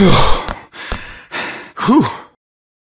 Whew.